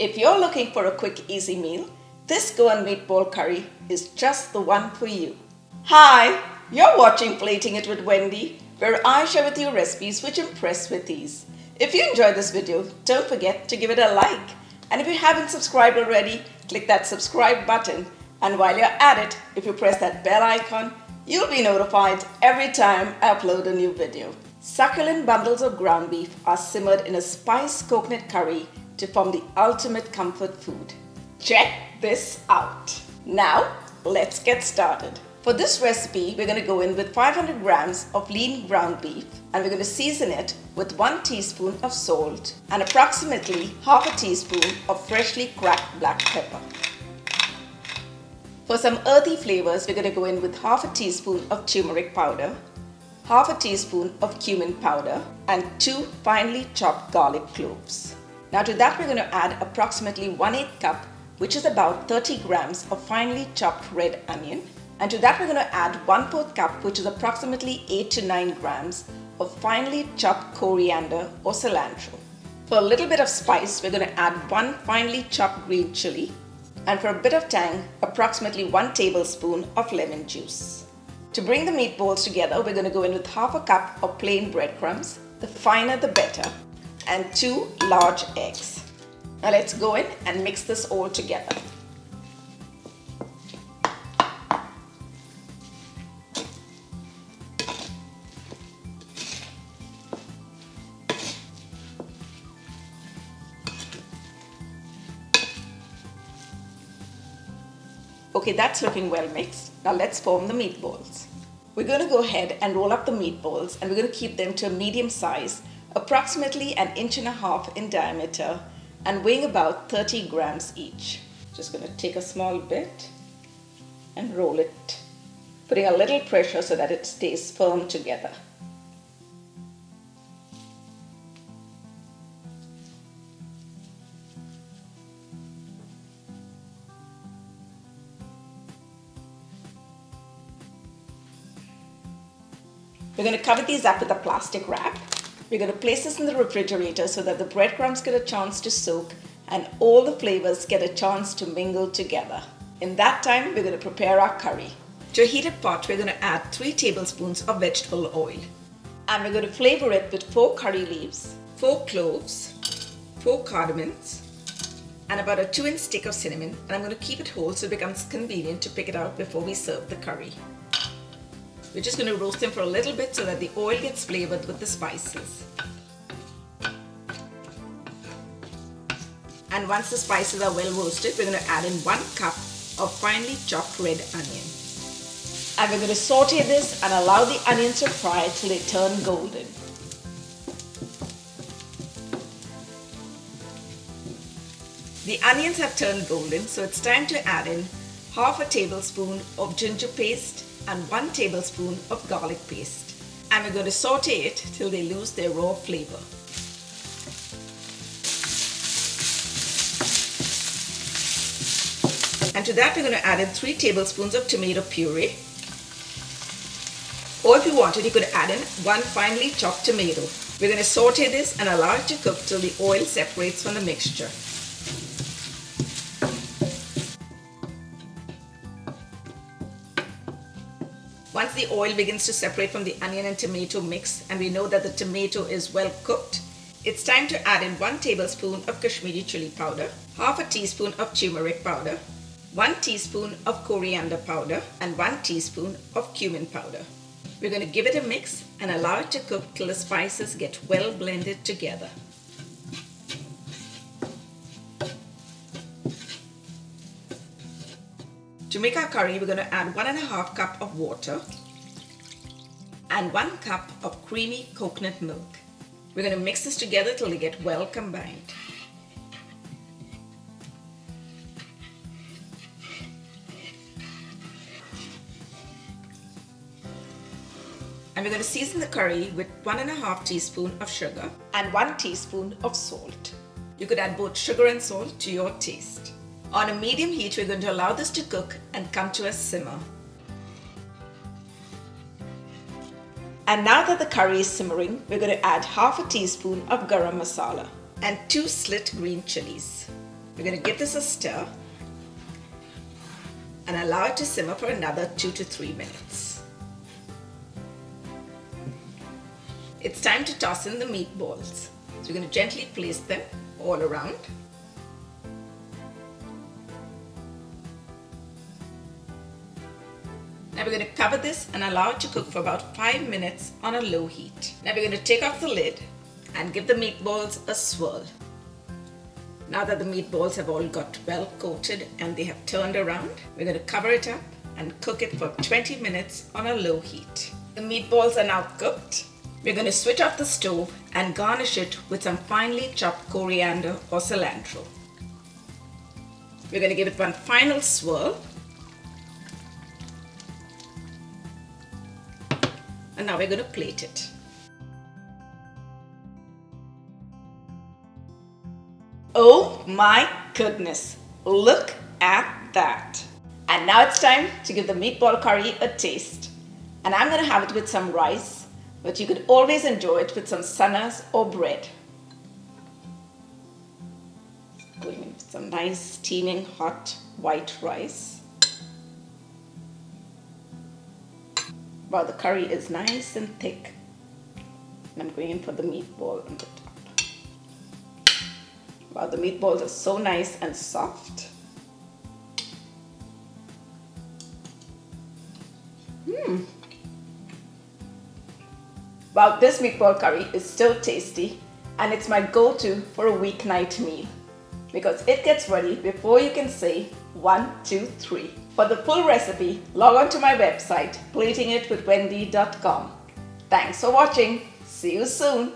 If you're looking for a quick, easy meal, this Goan meatball curry is just the one for you. Hi, you're watching Platin' It with Wendy, where I share with you recipes which impress with ease. If you enjoyed this video, don't forget to give it a like. And if you haven't subscribed already, click that subscribe button. And while you're at it, if you press that bell icon, you'll be notified every time I upload a new video. Succulent bundles of ground beef are simmered in a spiced coconut curry to form the ultimate comfort food. Check this out. Now, let's get started. For this recipe, we're going to go in with 500 grams of lean ground beef and we're going to season it with 1 teaspoon of salt and approximately half a teaspoon of freshly cracked black pepper. For some earthy flavors, we're going to go in with half a teaspoon of turmeric powder, half a teaspoon of cumin powder and 2 finely chopped garlic cloves. Now to that we're going to add approximately 1 8 cup which is about 30 grams of finely chopped red onion and to that we're going to add 1 4th cup which is approximately 8 to 9 grams of finely chopped coriander or cilantro. For a little bit of spice we're going to add 1 finely chopped green chili and for a bit of tang, approximately 1 tablespoon of lemon juice. To bring the meatballs together, we're going to go in with half a cup of plain breadcrumbs, the finer the better, and 2 large eggs. Now let's go in and mix this all together. Okay, that's looking well mixed. Now let's form the meatballs. We're going to go ahead and roll up the meatballs and we're going to keep them to a medium size, approximately an inch and a half in diameter and weighing about 30 grams each. Just going to take a small bit and roll it, putting a little pressure so that it stays firm together. We're going to cover these up with a plastic wrap. We're going to place this in the refrigerator so that the breadcrumbs get a chance to soak and all the flavors get a chance to mingle together. In that time, we're going to prepare our curry. To a heated pot, we're going to add 3 tablespoons of vegetable oil. And we're going to flavor it with 4 curry leaves, 4 cloves, 4 cardamoms, and about a 2 inch stick of cinnamon. And I'm going to keep it whole so it becomes convenient to pick it out before we serve the curry. We're just going to roast them for a little bit so that the oil gets flavored with the spices. And once the spices are well roasted, we're going to add in one cup of finely chopped red onion. And we're going to saute this and allow the onions to fry till they turn golden. The onions have turned golden, so it's time to add in half a tablespoon of ginger paste and 1 tablespoon of garlic paste. And we're going to saute it till they lose their raw flavor. And to that we're going to add in 3 tablespoons of tomato puree. Or if you wanted, you could add in 1 finely chopped tomato. We're going to saute this and allow it to cook till the oil separates from the mixture. Oil begins to separate from the onion and tomato mix and we know that the tomato is well cooked, it's time to add in 1 tablespoon of Kashmiri chili powder, half a teaspoon of turmeric powder, 1 teaspoon of coriander powder and 1 teaspoon of cumin powder. We're going to give it a mix and allow it to cook till the spices get well blended together. To make our curry, we're going to add one and a half cup of water and one cup of creamy coconut milk. We're going to mix this together till they get well combined. And we're going to season the curry with one and a half teaspoon of sugar and one teaspoon of salt. You could add both sugar and salt to your taste. On a medium heat, we're going to allow this to cook and come to a simmer. And now that the curry is simmering, we're going to add half a teaspoon of garam masala and two slit green chilies. We're going to give this a stir and allow it to simmer for another two to three minutes. It's time to toss in the meatballs. So we're going to gently place them all around. We're going to cover this and allow it to cook for about 5 minutes on a low heat. Now we're going to take off the lid and give the meatballs a swirl. Now that the meatballs have all got well coated and they have turned around, we're going to cover it up and cook it for 20 minutes on a low heat. The meatballs are now cooked. We're going to switch off the stove and garnish it with some finely chopped coriander or cilantro. We're going to give it one final swirl and now we're going to plate it. Oh my goodness, look at that. And now it's time to give the meatball curry a taste. And I'm going to have it with some rice, but you could always enjoy it with some sannas or bread. Going in with some nice steaming hot white rice. Wow, the curry is nice and thick. And I'm going in for the meatball on the top. Wow, the meatballs are so nice and soft. Hmm. Wow, this meatball curry is still tasty and it's my go-to for a weeknight meal because it gets ready before you can say one, two, three. For the full recipe, log on to my website, platinitwithwendy.com. Thanks for watching. See you soon.